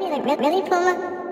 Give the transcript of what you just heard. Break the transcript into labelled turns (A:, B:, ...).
A: You're like, really, Puma?